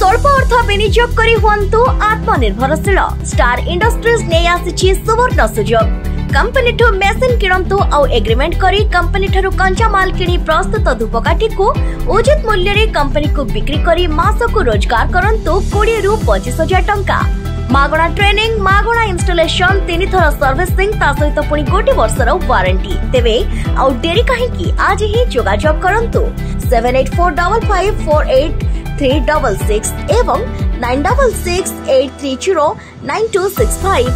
স্বল্প অর্থ বিনিয়োগ করে হুয়ন্তু আত্মনির্ভরশীল স্টার ইন্ডস্ট্রিজ নেই আসিছি সুবর্ণ সুযোগ কোম্পানিঠু মেশিন কিণন্তু আউ এগ্রিমেন্ট করি কোম্পানিঠারু কঞ্চামাল কিনি প্রস্তুত ধূপকাঠিকু উচিত মূল্যরে কোম্পানিকু বিক্রি করি মাসকু রোজগার করন্তু কোড়িয়েরু পঁচিশ হাজার টঙ্কা মাগণা ট্রেনিং মাগণা ইনস্টলেসন তিন থর সর্ভিসিং তা সহিত পুনি গোটি বর্ষর ওয়ারেন্টি তেবে আউ ডেরি কাহিকি আজ হি যোগাযোগ করন্তু seven eight four double five four eight three double six এবং nine double six eight three zero nine two six five